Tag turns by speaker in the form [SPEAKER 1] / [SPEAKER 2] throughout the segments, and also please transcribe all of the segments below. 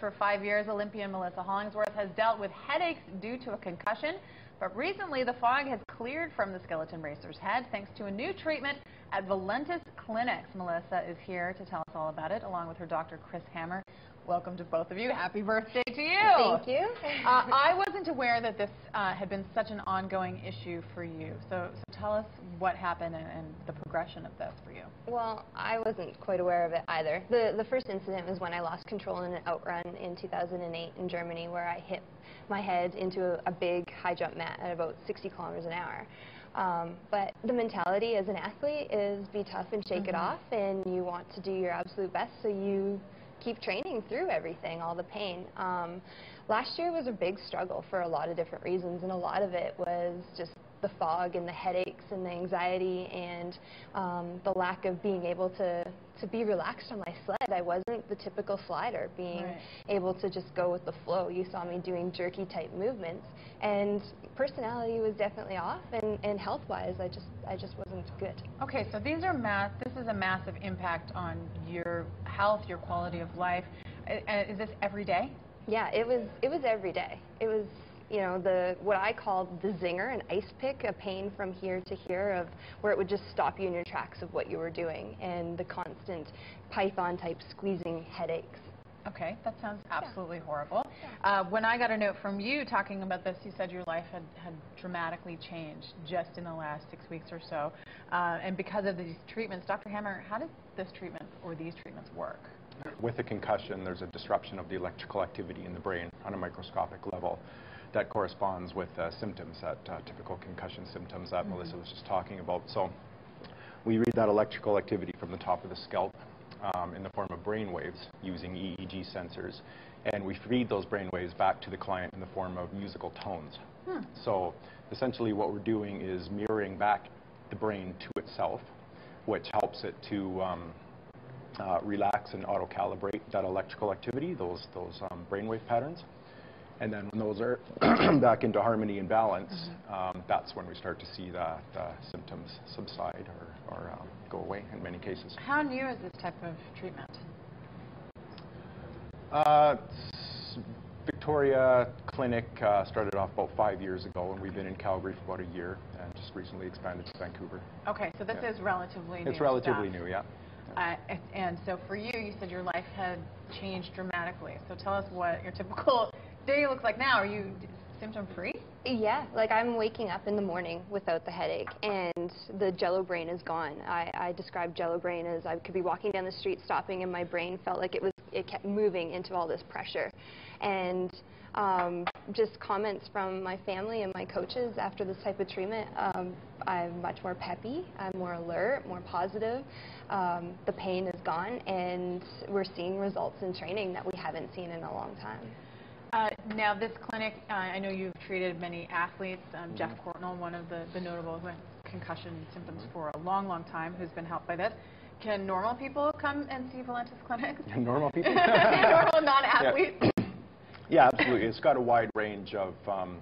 [SPEAKER 1] For five years, Olympian Melissa Hollingsworth has dealt with headaches due to a concussion, but recently the fog has cleared from the skeleton racer's head thanks to a new treatment at Valentus Clinics. Melissa is here to tell us all about it, along with her doctor, Chris Hammer. Welcome to both of you. Happy birthday to you.
[SPEAKER 2] Thank you.
[SPEAKER 1] uh, I wasn't aware that this uh, had been such an ongoing issue for you. So, so tell us what happened and, and, the progression of this for you.
[SPEAKER 2] Well, I wasn't quite aware of it either. The, the first incident was when I lost control in an outrun in 2008 in Germany where I hit my head into a, a big high jump mat at about 60 kilometers an hour. Um, but the mentality as an athlete is be tough and shake mm -hmm. it mm-hmm. off, and you want to do your absolute best so you keep training through everything, all the pain. Um, last year was a big struggle for a lot of different reasons, and a lot of it was just the fog and the headaches and the anxiety and um, the lack of being able to, to be relaxed on my sled. I wasn't the typical slider, being right. able to just go with the flow. You saw me doing jerky type movements, and personality was definitely off, and, and health-wise, I just I just wasn't good.
[SPEAKER 1] Okay, so these are mass. This is a massive impact on your health, your quality of life. Is this every day?
[SPEAKER 2] Yeah, it was. It was every day. It was you know, the what I called the zinger, an ice pick, a pain from here to here of where it would just stop you in your tracks of what you were doing, and the constant python-type squeezing headaches.
[SPEAKER 1] Okay, that sounds absolutely yeah. horrible. Uh, when I got a note from you talking about this, you said your life had, had dramatically changed just in the last six weeks or so. Uh, and because of these treatments, Dr. Hammer, how does this treatment or these treatments work?
[SPEAKER 3] With a concussion, there's a disruption of the electrical activity in the brain on a microscopic level that corresponds with uh, symptoms, that uh, typical concussion symptoms that mm -hmm. Melissa was just talking about. So we read that electrical activity from the top of the scalp um, in the form of brain waves using EEG sensors, and we feed those brain waves back to the client in the form of musical tones. Hmm. So essentially what we're doing is mirroring back the brain to itself, which helps it to um, uh, relax and auto-calibrate that electrical activity, those, those um, brainwave patterns. And then when those are back into harmony and balance, mm -hmm. um, that's when we start to see that uh, symptoms subside or, or um, go away in many cases.
[SPEAKER 1] How new is this type of treatment?
[SPEAKER 3] Uh, Victoria Clinic uh, started off about five years ago, and we've been in Calgary for about a year, and just recently expanded to Vancouver.
[SPEAKER 1] Okay, so this yeah. is relatively new.
[SPEAKER 3] It's relatively
[SPEAKER 1] stuff.
[SPEAKER 3] new, yeah.
[SPEAKER 1] Uh, and so for you, you said your life had changed dramatically. So tell us what your typical day looks like now. Are you symptom free?
[SPEAKER 2] Yeah, like I'm waking up in the morning without the headache and the jello brain is gone. I, I describe jello brain as I could be walking down the street stopping and my brain felt like it was it kept moving into all this pressure. And um, just comments from my family and my coaches after this type of treatment, um, I'm much more peppy, I'm more alert, more positive. Um, the pain is gone and we're seeing results in training that we haven't seen in a long time.
[SPEAKER 1] Now, this clinic, uh, I know you've treated many athletes. Um. Geoff Courtnall, one of the, the notable concussion symptoms for a long, long time, who's been helped by this. Can normal people come and see Valentus clinics?
[SPEAKER 3] normal people?
[SPEAKER 1] normal non-athletes?
[SPEAKER 3] Yeah. yeah. absolutely. It's got a wide range of um,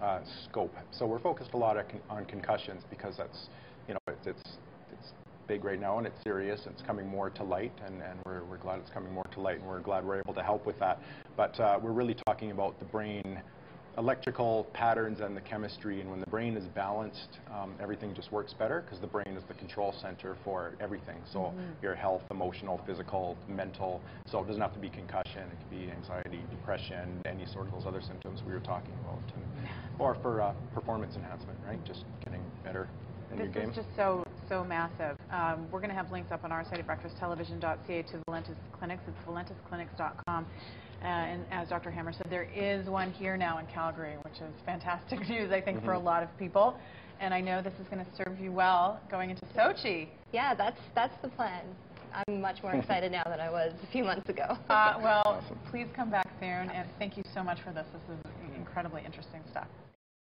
[SPEAKER 3] uh, scope. So we're focused a lot on concussions because that's, you know, it's, it's big right now and it's serious. It's coming more to light and, and we're, we're glad it's coming more to light and we're glad we're able to help with that. But uh, we're really talking about the brain electrical patterns and the chemistry and when the brain is balanced um, everything just works better because the brain is the control center for everything so mm -hmm. your health emotional physical mental so it doesn't have to be concussion it could be anxiety depression any sort of those other symptoms we were talking about and, or for uh, performance enhancement right just getting better in
[SPEAKER 1] this
[SPEAKER 3] your game
[SPEAKER 1] is just so so massive. Um, we're going to have links up on our site at breakfasttelevision.ca to Valentus Clinics. It's valentusclinics.com. Uh, and as Dr. Hammer said, there is one here now in Calgary, which is fantastic news, I think, mm -hmm. for a mm-hmm. lot of people. And I know this is going to serve you well going into Sochi.
[SPEAKER 2] Yeah, that's that's the plan. I'm much more excited now than I was a few months ago.
[SPEAKER 1] uh, well, awesome. please come back soon, and thank you so much for this. This is incredibly interesting stuff.